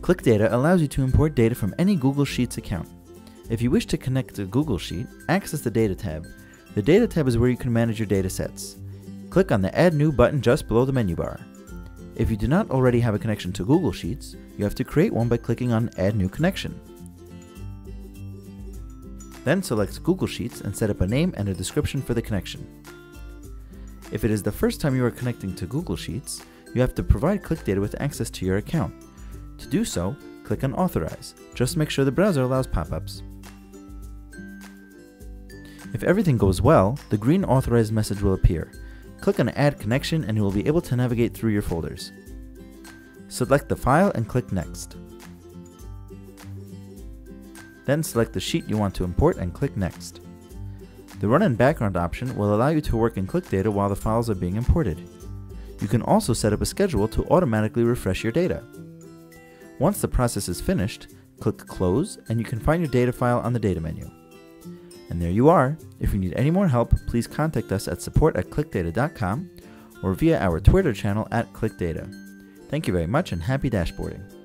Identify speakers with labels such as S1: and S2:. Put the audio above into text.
S1: ClicData allows you to import data from any Google Sheets account. If you wish to connect to Google Sheet, access the Data tab. The Data tab is where you can manage your data sets. Click on the Add New button just below the menu bar. If you do not already have a connection to Google Sheets, you have to create one by clicking on Add New Connection. Then select Google Sheets and set up a name and a description for the connection. If it is the first time you are connecting to Google Sheets, you have to provide ClicData with access to your account. Do so, click on Authorize. Just make sure the browser allows pop-ups. If everything goes well, the green Authorize message will appear. Click on Add Connection and you will be able to navigate through your folders. Select the file and click Next. Then select the sheet you want to import and click Next. The Run in Background option will allow you to work in ClicData while the files are being imported. You can also set up a schedule to automatically refresh your data. Once the process is finished, click Close and you can find your data file on the Data menu. And there you are. If you need any more help, please contact us at support at clicdata.com or via our Twitter channel at clicdata. Thank you very much and happy dashboarding.